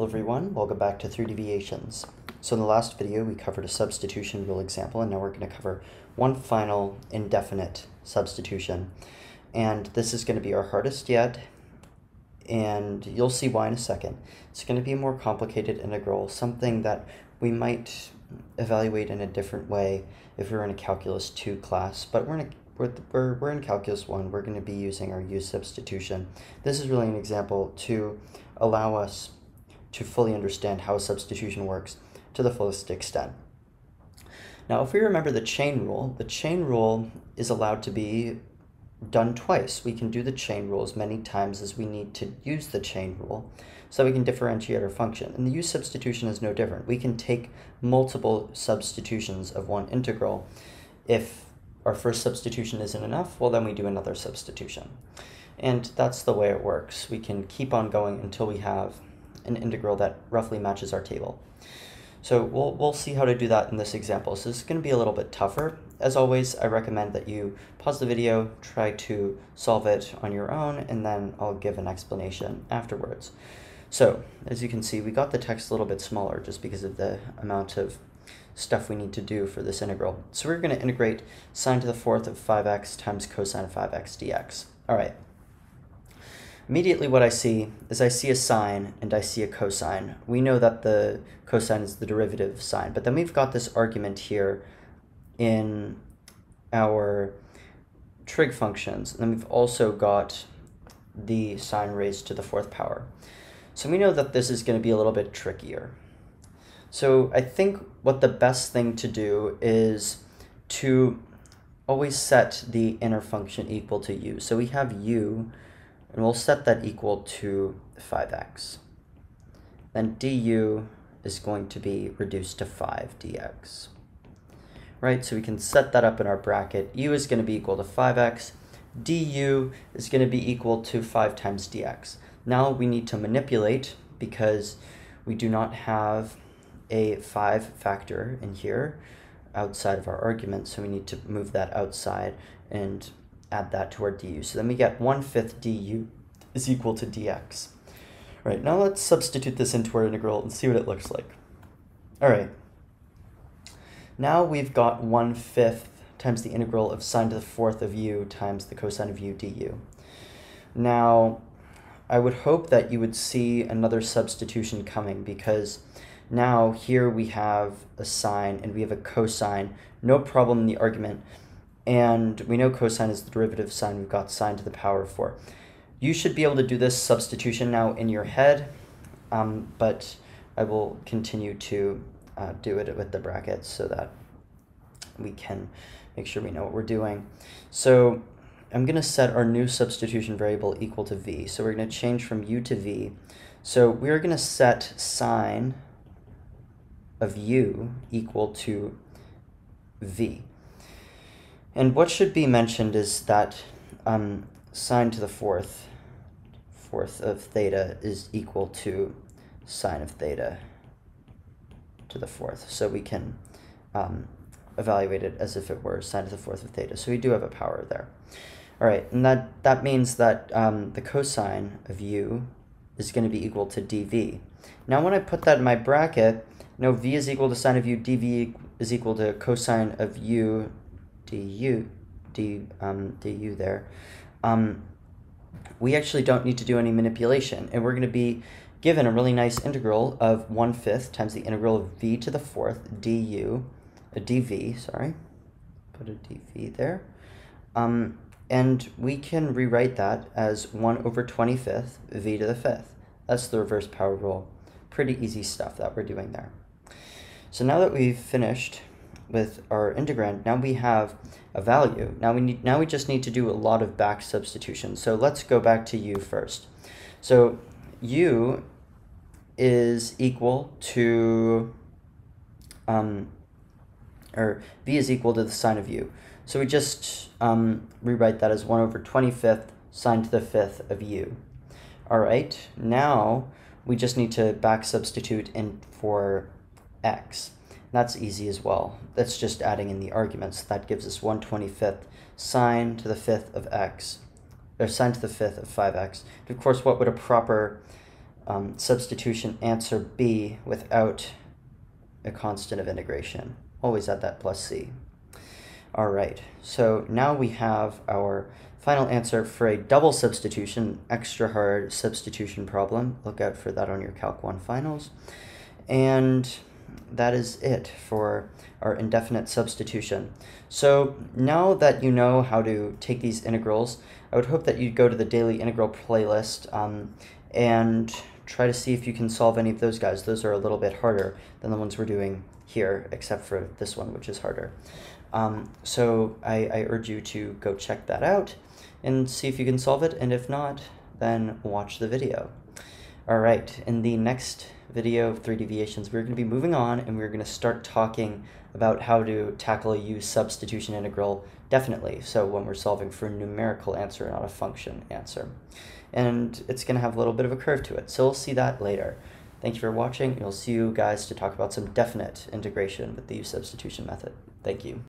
Hello everyone, welcome back to 3 Deviations. So in the last video we covered a substitution rule example and now we're going to cover one final indefinite substitution. And this is going to be our hardest yet and you'll see why in a second. It's going to be a more complicated integral, something that we might evaluate in a different way if we are in a Calculus 2 class, but we're in a we're, we're, in Calculus 1, we're going to be using our u substitution. This is really an example to allow us to fully understand how a substitution works to the fullest extent. Now, if we remember the chain rule, the chain rule is allowed to be done twice. We can do the chain rule as many times as we need to use the chain rule so we can differentiate our function. And the u substitution is no different. We can take multiple substitutions of one integral. If our first substitution isn't enough, well, then we do another substitution. And that's the way it works. We can keep on going until we have an integral that roughly matches our table. So we'll, we'll see how to do that in this example. So this is going to be a little bit tougher. As always, I recommend that you pause the video, try to solve it on your own, and then I'll give an explanation afterwards. So as you can see, we got the text a little bit smaller just because of the amount of stuff we need to do for this integral. So we're going to integrate sine to the fourth of 5x times cosine of 5x dx. All right, Immediately what I see is I see a sine and I see a cosine. We know that the cosine is the derivative of sine, but then we've got this argument here in our trig functions. And then we've also got the sine raised to the fourth power. So we know that this is going to be a little bit trickier. So I think what the best thing to do is to always set the inner function equal to u. So we have u and we'll set that equal to 5x. Then du is going to be reduced to 5 dx. Right, so we can set that up in our bracket. u is going to be equal to 5x. du is going to be equal to 5 times dx. Now we need to manipulate because we do not have a 5 factor in here outside of our argument, so we need to move that outside and add that to our du. So then we get 1 fifth du is equal to dx. All right, now let's substitute this into our integral and see what it looks like. All right, now we've got 1 fifth times the integral of sine to the fourth of u times the cosine of u du. Now, I would hope that you would see another substitution coming because now here we have a sine and we have a cosine, no problem in the argument, and we know cosine is the derivative of sine. We've got sine to the power of 4. You should be able to do this substitution now in your head, um, but I will continue to uh, do it with the brackets so that we can make sure we know what we're doing. So I'm going to set our new substitution variable equal to v. So we're going to change from u to v. So we're going to set sine of u equal to v. And what should be mentioned is that um, sine to the fourth, fourth of theta is equal to sine of theta to the fourth. So we can um, evaluate it as if it were sine to the fourth of theta. So we do have a power there. All right, and that, that means that um, the cosine of u is going to be equal to dv. Now when I put that in my bracket, no v is equal to sine of u, dv is equal to cosine of u du, du, um, du there, um, we actually don't need to do any manipulation. And we're going to be given a really nice integral of 1 fifth times the integral of v to the fourth du, a dv, sorry, put a dv there. Um, and we can rewrite that as 1 over 25th v to the fifth. That's the reverse power rule. Pretty easy stuff that we're doing there. So now that we've finished with our integrand, now we have a value. Now we need now we just need to do a lot of back substitution. So let's go back to u first. So u is equal to um, or v is equal to the sine of u. So we just um, rewrite that as 1 over 25th sine to the 5th of u. All right, now we just need to back substitute in for x. That's easy as well. That's just adding in the arguments. That gives us 1 25th sine to the 5th of x, or sine to the 5th of 5x. And of course, what would a proper um, substitution answer be without a constant of integration. Always add that plus c. All right, so now we have our final answer for a double substitution, extra hard substitution problem. Look out for that on your Calc 1 finals. And that is it for our indefinite substitution. So now that you know how to take these integrals, I would hope that you'd go to the daily integral playlist um, and try to see if you can solve any of those guys. Those are a little bit harder than the ones we're doing here, except for this one, which is harder. Um, so I, I urge you to go check that out and see if you can solve it, and if not, then watch the video. All right, in the next video of three deviations, we're going to be moving on and we're going to start talking about how to tackle a u substitution integral definitely. So when we're solving for a numerical answer, not a function answer. And it's going to have a little bit of a curve to it. So we'll see that later. Thank you for watching. We'll see you guys to talk about some definite integration with the u substitution method. Thank you.